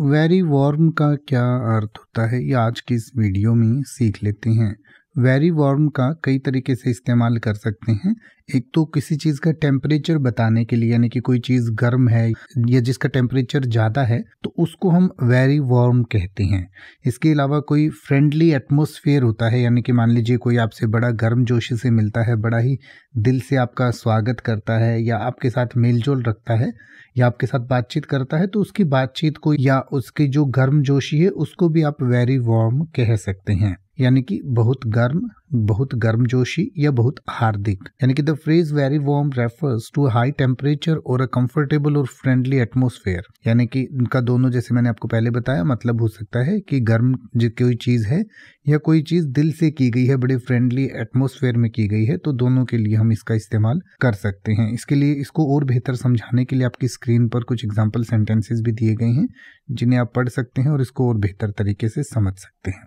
Very warm का क्या अर्थ होता है? ये आज की इस वीडियो में सीख लेते हैं। वेरी वार्म का कई तरीके से इस्तेमाल कर सकते हैं। एक तो किसी चीज़ का टेम्परेचर बताने के लिए, यानी कि कोई चीज़ गर्म है या जिसका टेम्परेचर ज़्यादा है तो उसको हम वेरी वार्म कहते हैं। इसके अलावा कोई फ्रेंडली एटमोसफियर होता है, यानी कि मान लीजिए कोई आपसे बड़ा गर्म जोशी से मिलता है, बड़ा ही दिल से आपका स्वागत करता है या आपके साथ मेलजोल रखता है या आपके साथ बातचीत करता है तो उसकी बातचीत को या उसकी जो गर्म जोशी है, उसको भी आप वेरी वार्म कह सकते हैं। यानी कि बहुत गर्म, बहुत गर्मजोशी या बहुत हार्दिक। यानी कि the phrase very warm refers to high temperature और अ कंफर्टेबल और फ्रेंडली एटमोसफेयर यानी कि इनका दोनों जैसे मैंने आपको पहले बताया मतलब हो सकता है कि गर्म जो कोई चीज़ है या कोई चीज़ दिल से की गई है, बड़े फ्रेंडली एटमोसफेयर में की गई है तो दोनों के लिए हम इसका इस्तेमाल कर सकते हैं। इसके लिए इसको और बेहतर समझाने के लिए आपकी स्क्रीन पर कुछ एग्ज़ाम्पल सेंटेंसेस भी दिए गए हैं, जिन्हें आप पढ़ सकते हैं और इसको और बेहतर तरीके से समझ सकते हैं।